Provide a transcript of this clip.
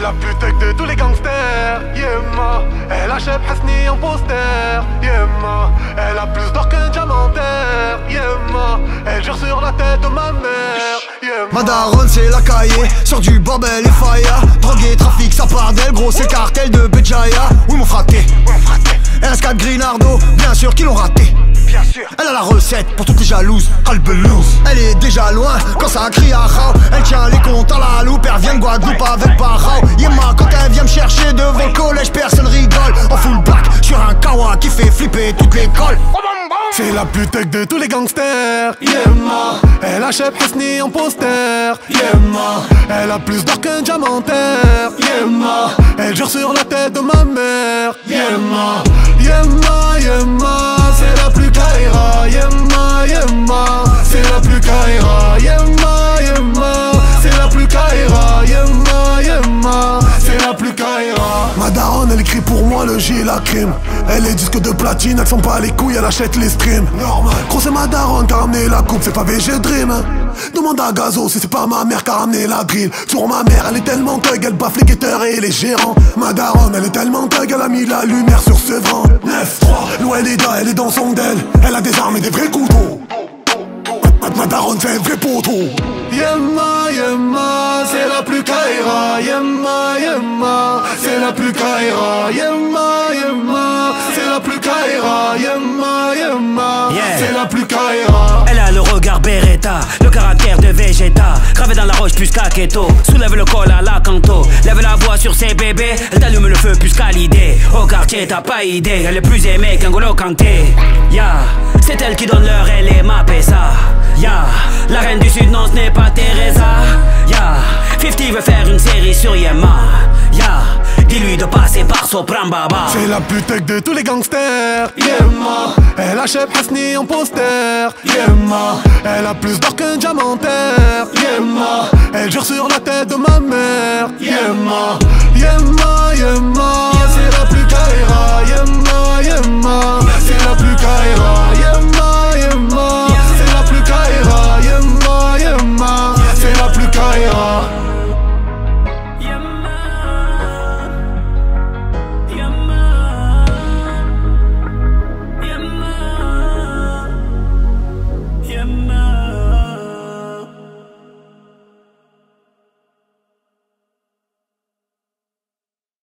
la plus tech de tous les gangsters. Yema Elle achète Hasni en poster. Yema Elle a plus d'or qu'un diamantaire. Yema Elle jure sur la tête de ma mère. Ma daronne c'est la cahier. Sur du bordel et faya Drogue trafic ça part d'elle Gros. C'est cartel de Béjaïa. Oui mon fraté. RS4 Grinardo Bien sûr qu'ils l'ont raté Elle a la recette pour toutes les jalouses. Albelouse Elle est déjà loin quand ça crie à Rao. Elle tient les comptes à la loupe Elle vient de Guadeloupe avec Parao. Yema quand elle vient me chercher devant le collège Personne rigole. En full black sur un kawa qui fait flipper toute l'école. C'est la plus tech de tous les gangsters. Yema Elle achète Hasni en poster. Yema Elle a plus d'or qu'un diamantaire. Yema Elle jure sur la tête de ma mère. Yema, Yema plus Kaira Yema, Yema C'est la plus Kaira Yema, Yema C'est la plus Kaira Ma daronne elle écrit pour moi le J et la crime Elle est disque de platine, elle sent pas les couilles, elle achète les streams. Normal. Gros c'est ma daronne qui a ramené la coupe, c'est pas VG Dream hein. Demande à Gazo si c'est pas ma mère qui a ramené la drill. Sur ma mère elle est tellement thug, elle baffe les guetteurs et les gérants. Ma daronne elle est tellement thug, elle a mis la lumière sur ce vent. 9-3, l'eau elle est là, elle est dans son d'elle Elle a des armes et des vrais couteaux la plus Kaira Yemma, Yemma, c'est la plus Kaira Yemma, Yemma, c'est la plus Kaira Yemma, Yemma, c'est la plus Kaira. Elle a le regard Beretta, le caractère de Vegeta. Gravé dans la roche plus qu'à Keto Soulève le col à la canto Lève la voix sur ses bébés. Elle t'allume le feu plus qu'à l'idée Au quartier t'as pas idée. Elle est plus aimée qu'un Golo Kanté. Ya, c'est elle qui donne l'heure, elle est ma pesa. Ya, la reine du sud non ce n'est pas Teresa par Sopran Baba. C'est la plus tech de tous les gangsters. Yema Elle achète Hasni en poster. Yema Elle a plus d'or qu'un diamantaire. Yema Elle jure sur la tête de ma mère. Yema Yema